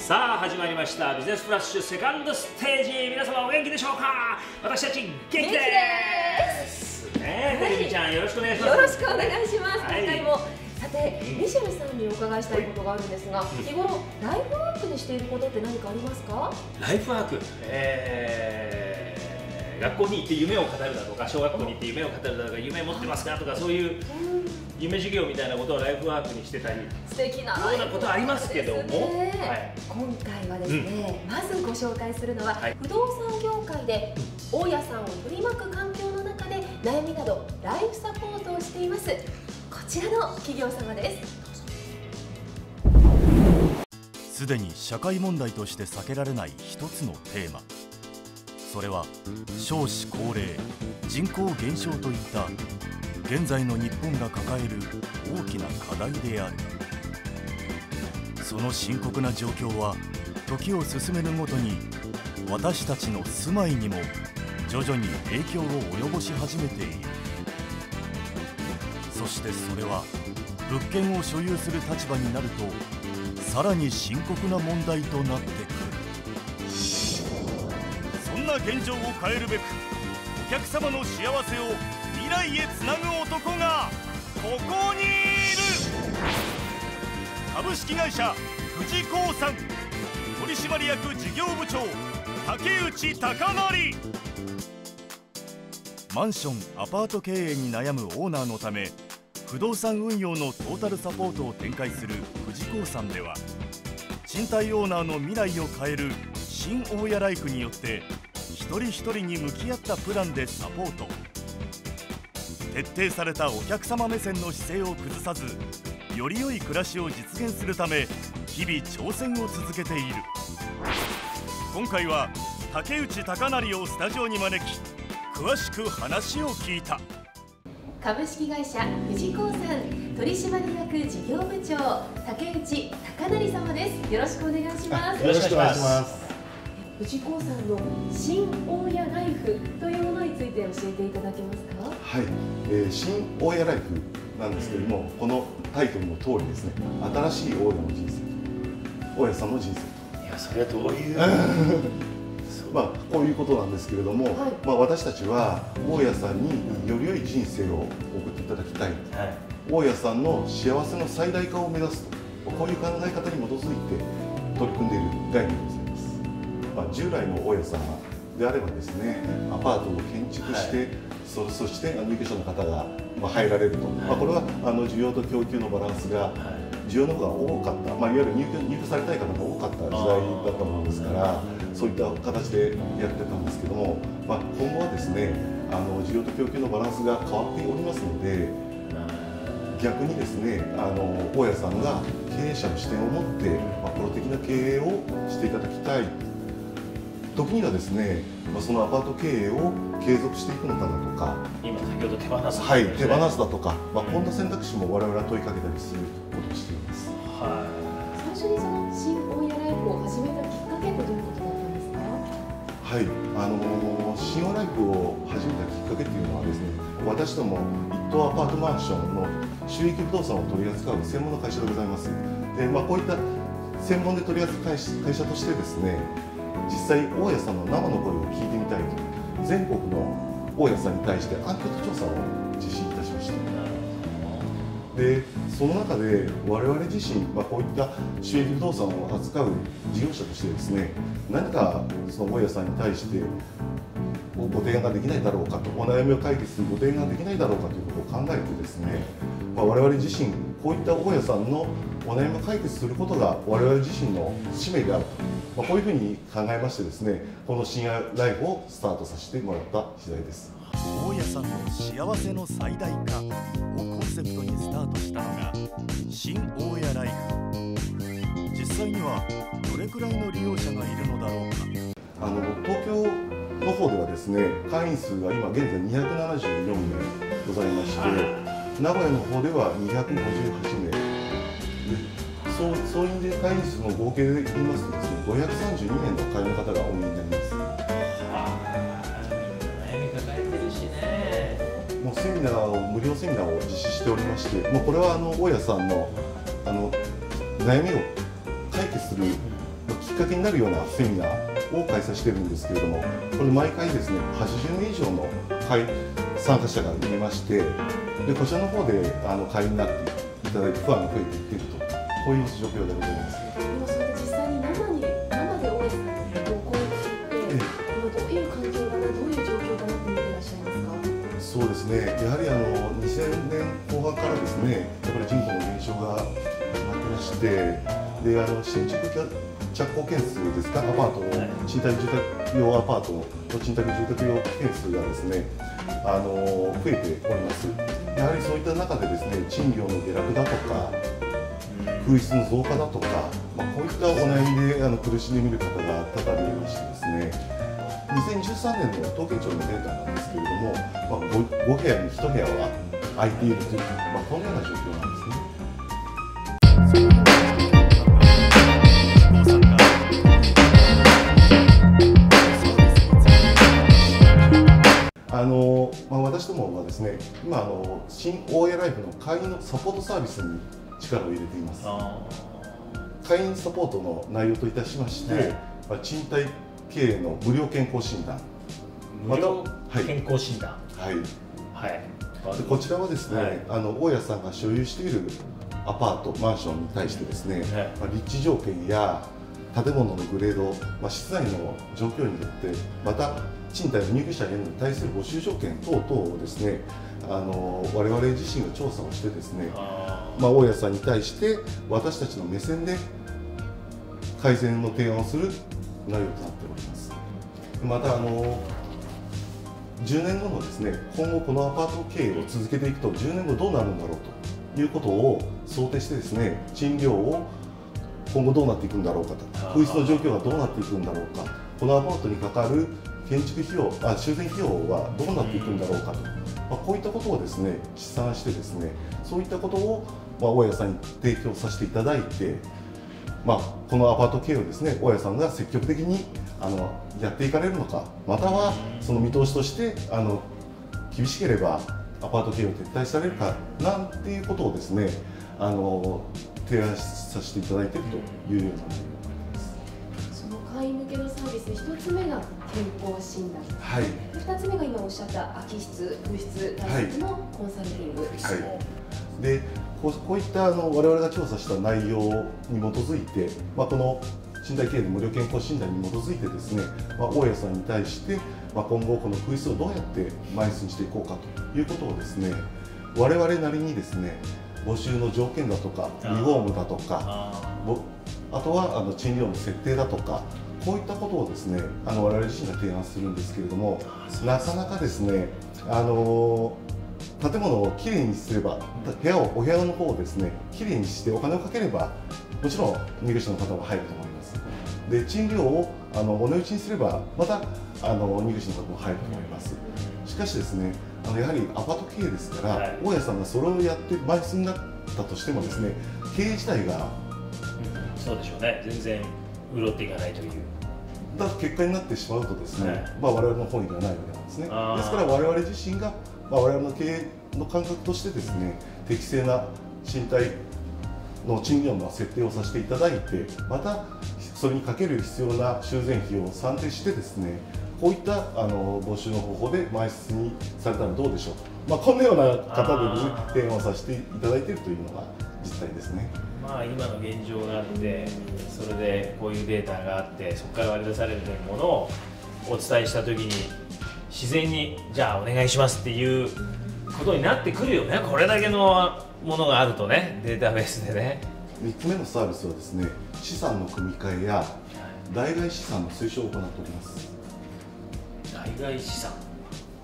さあ始まりました。ビジネスフラッシュセカンドステージ。皆様お元気でしょうか？私たち元気です。ねテレビちゃんよろしくお願いします。よろしくお願いします、はい。今回もさて、ミシェルさんにお伺いしたいことがあるんですが、日頃ライフワークにしていることって何かありますか？ライフワーク、えー、学校に行って夢を語るだとか小学校に行って夢を語るだとか夢持ってますかとかそういう夢授業みたいなことをライフワークにしてたり素敵なようなことありますけどもね。はい。今回はですね、まずご紹介するのは、はい。不動産業界で大家さんを取り巻く環境の中で悩みなどライフサポートをしていますこちらの企業様です。すでに社会問題として避けられない一つのテーマそれは少子高齢人口減少といった現在の日本が抱える大きな課題である。その深刻な状況は時を進めるごとに私たちの住まいにも徐々に影響を及ぼし始めている。そしてそれは物件を所有する立場になるとさらに深刻な問題となってくる。な現状を変えるべくお客様の幸せを未来へつなぐ男がここにいる。株式会社富士興産取締役事業部長竹内孝成。マンションアパート経営に悩むオーナーのため不動産運用のトータルサポートを展開する富士興産では賃貸オーナーの未来を変える新大家ライフによって人一人に向き合ったプランでサポート。徹底されたお客様目線の姿勢を崩さずより良い暮らしを実現するため日々挑戦を続けている。今回は竹内孝成をスタジオに招き詳しく話を聞いた。株式会社富士興産取締役事業部長竹内孝成様です。よろしくお願いします。よろしくお願いします富士興産の新大家ライフというものについて教えていただけますか？はい、えー新大家ライフなんですけれども、このタイトルの通りですね、新しい大家の人生、大家さんの人生。いやそれはどういう？まあ、こういうことなんですけれども、はい。まあ、私たちは大家さんにより良い人生を送っていただきたい、はい。大家さんの幸せの最大化を目指すと、こういう考え方に基づいて取り組んでいる概念です。まあ、従来の大家さんであればですね、アパートを建築して、そそして入居者の方がまあ入られると、まあ、これはあの需要と供給のバランスが需要の方が多かった、まあ、いわゆる入居入居されたい方が多かった時代だったものですからそういった形でやってたんですけども、まあ、今後はですねあの需要と供給のバランスが変わっておりますので逆にですねあの大家さんが経営者の視点を持って、まあ、プロ的な経営をしていただきたい時にはですね、まあ、そのアパート経営を継続していくのかなとか。今先ほど手放すはい、手放すすだとか、まあ、こんな選択肢も我々は問いかけたりすることをしています。は最初にその新大家ライフを始めたきっかけってどういうことだったんですか？はい、あのー、新オライフを始めたきっかけっていうのはですね、私ども一棟アパートマンションの収益不動産を取り扱う専門の会社でございます。で、まあ、こういった専門で取り扱う会社としてですね、実際大家さんの生の声を聞いてみたいと、全国の大家さんに対してアンケート調査を実施いたしました。でその中で我々自身、まあ、こういった収益不動産を扱う事業者としてですね何かその大家さんに対してご提案ができないだろうかとお悩みを解決するご提案ができないだろうかということを考えてですね、まあ、我々自身こういった大家さんのお悩みを解決することが我々自身の使命であると、まあ、こういうふうに考えましてですねこの深夜ライフをスタートさせてもらった次第です。大家さんの幸せの最大化をコンセプトにスタートしたのが新大家ライフ。実際にはどれくらいの利用者がいるのだろうか。あの東京の方ではですね会員数が今現在274名ございまして名古屋の方では258名。で総総員で会員数の合計で言いますとですね532名の会員の方がお見えになります悩み抱えてるしね。もうセミナーを無料セミナーを実施しておりましてもうこれはあの大家さんのあの悩みを解決するかけになるようなセミナーを開催してるんですけれどもこれ毎回ですね80名以上の会参加者がいましてでこちらの方であの会員になっていただいてファンが増えていっているとこういう状況でございます。でもそれで実際に生に生で大家さんにご講演していて、今どういう環境だなどういう状況だなって見ていらっしゃいますか。そうですね、やはりあの2000年後半からですね、やっぱり人口の減少が始まってまして、であの新築着工件数ですか、アパートの、賃貸住宅用アパートの賃貸住宅用件数がですね、あの増えております。やはりそういった中でですね、賃料の下落だとか、空室の増加だとか、まあ、こういったお悩みであの苦しんでみる方が多々見えましてですね、2013年の統計庁のデータなんですけれども、まあ、5, 5部屋に1部屋は空いているという、まあ、このような状況なんですね。あのまあ、私どもはですね今あの新大家ライフの会員のサポートサービスに力を入れています。会員サポートの内容といたしまして、はい、まあ、賃貸経営の無料健康診断。無料健康診断。はい、はい。でこちらはですね、はい、あの大家さんが所有しているアパートマンションに対してですね、はい、まあ、立地条件や建物のグレード、まあ、室内の状況によってまた賃貸の入居者へに対する募集条件等々をですねあの我々自身が調査をしてですねまあ、大家さんに対して私たちの目線で改善の提案をする内容となっております。またあの10年後のですね今後このアパート経営を続けていくと10年後どうなるんだろうということを想定してですね賃料を今後どうなっていくんだろうかと空室の状況がどうなっていくんだろうかこのアパートにかかる建築費用あ修繕費用はどうなっていくんだろうかと、まあ、こういったことをですね試算してですねそういったことを、まあ、大家さんに提供させていただいて、まあ、このアパート経営をですね大家さんが積極的にあのやっていかれるのかまたはその見通しとしてあの厳しければアパート経営を撤退されるかなんていうことをですねあの提案させていただいているというようなその会員向けのサービス1つ目が健康診断、はい、2つ目が今おっしゃった空き室空室対策のコンサルティング、はい、でこうこういったあの我々が調査した内容に基づいて、まあ、この賃貸経営の無料健康診断に基づいてですね、まあ、大家さんに対して、まあ、今後この空室をどうやって枚数にしていこうかということをですね我々なりにですね募集の条件だとかリフォームだとかあとはあの賃料の設定だとかこういったことをですねあの我々自身が提案するんですけれどもなかなかですねあの建物をきれいにすれば部屋をお部屋の方をですねきれいにしてお金をかければもちろん入居者の方は入ると思います。で賃料をあのお値打ちにすればまたあの入居者の方も入ると思います。しかしですねあのやはりアパート経営ですから、はい、大家さんがそれをやって枚数になったとしてもですね経営自体が、うん、そうでしょうね。全然潤っていかないという。だ結果になってしまうとですね、はい、まあ我々の方にはないわけなんですね。ですから我々自身が、まあ、我々の経営の感覚としてですね適正な賃貸の賃料の設定をさせていただいてまたそれにかける必要な修繕費を算定してですねこういったあの募集の方法で枚数にされたらどうでしょうと、まあ、こんなような方で、ね、提案をさせていただいているというのが実態ですね。まあ、今の現状があってそれでこういうデータがあってそこから割り出されるものをお伝えした時に自然にじゃあお願いしますっていうことになってくるよね。これだけのものがあるとね。データベースでね。3つ目のサービスはですね資産の組み替えや代替資産の推奨を行っております。代替資産。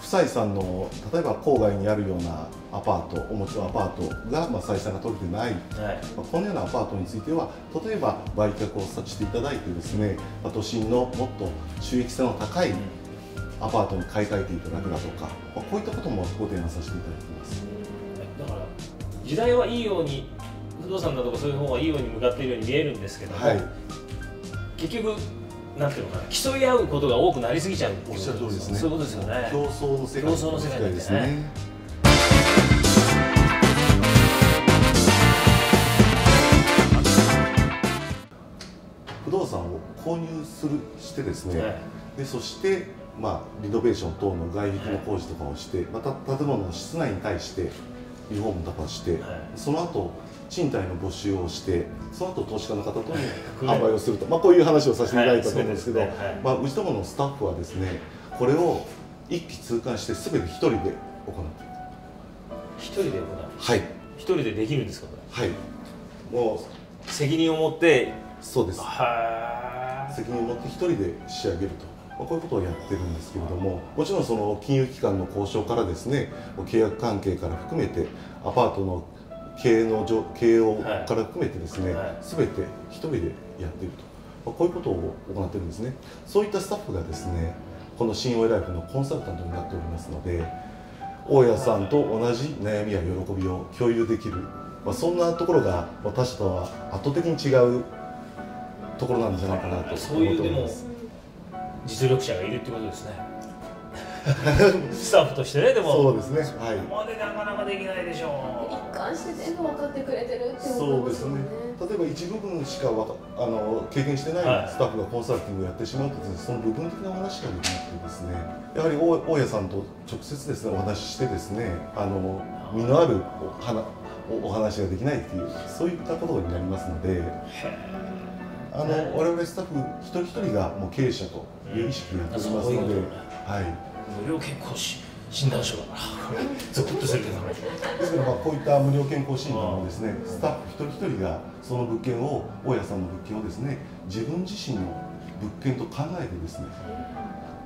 不採算の例えば郊外にあるようなアパートお持ちのアパートが、まあ、採算が取れてない、はいまあ、このようなアパートについては例えば売却をしていただいてですね、まあ、都心のもっと収益性の高いアパートに買い替えていただくだとか、まあ、こういったこともご提案させていただいています。だから時代はいいように不動産だとかそういう方がいいように向かっているように見えるんですけども、はい、結局なんていうのかな競い合うことが多くなりすぎちゃうおっしゃる通りですね。そういうことですよね。競争の世界競争の世界ですね。不動産を購入するしてですね、はい。でそして、まあ、リノベーション等の外壁の工事とかをして、また建物の室内に対してリフォームとかをして、はい。その後賃貸の募集をしてその後投資家の方と販売をすると、まあ、こういう話をさせていただいたと思うんですけど、はい。ねはい。まあ、うちどものスタッフはですねこれを一気通貫して全て一人で行っている一人で行う。はい。一人でできるんですかこはい。もうれ責任を持って。そうです。は責任を持って一人で仕上げると、まあ、こういうことをやってるんですけれどももちろんその金融機関の交渉からですね契約関係から含めてアパートの経営の状経営をはいから含めてですね、はい。全て一人でやっていると、まあ、こういうことを行ってるんですね。そういったスタッフがですねこの新オイライフのコンサルタントになっておりますので大家さんと同じ悩みや喜びを共有できる、まあ、そんなところが私とは圧倒的に違うところなんじゃないかなと思っております。実力者がいるってことですね。スタッフとしてねでも。そうですね。はい。ここまでなかなかできないでしょ一貫して全部分かってくれてるって思そいうまですすね。例えば一部分しかあの経験してなはい。いスタッフがコンサルティングをやってしまうとですね、その部分的なお話しかできなくてですね、やはり大大家さんと直接ですねお話ししてですね、あの身のあるお話おお話ができないっていうそういったことになりますので、あの我々スタッフ一人一人がもう経営者という意識でやっておりますので、はい。無料健康診診断書だからゾクッとするけどねですからまあこういった無料健康診断もですねスタッフ一人一人がその物件を大家さんの物件をですね自分自身の物件と考えてですね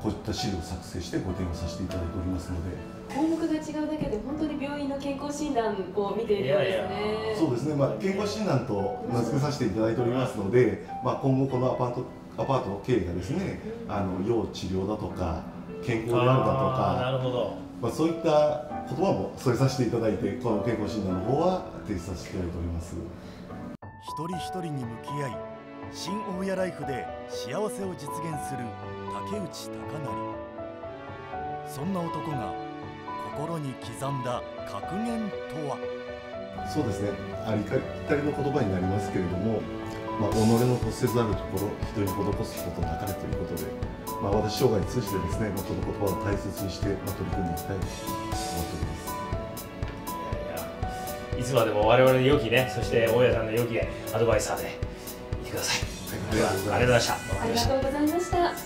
こういった資料を作成してご提案させていただいておりますので項目が違うだけで本当に病院の健康診断を見ているようですね。そうですね、まあ、健康診断と名付けさせていただいておりますので、まあ、今後このアパートアパート経営がですねあの要治療だとか健康であるだとあーなかるほどまあ、そういった言葉も添えさせていただいてこの健康診断の方は提出させていただいております。一人一人に向き合い新大家ライフで幸せを実現する竹内孝成そんな男が心に刻んだ格言とは？そうですね、ありかったりの言葉になりますけれども、まあ、己の欲せざるところ、人に施すことなかれということで、まあ、私、生涯通じてですね、まあ、この言葉を大切にして、まあ、取り組んでいきたいと思っております。いやいつまでも我々の良きねそして大家さんの良きアドバイザーでいてください、はいありがとうございました。ありがとうございました。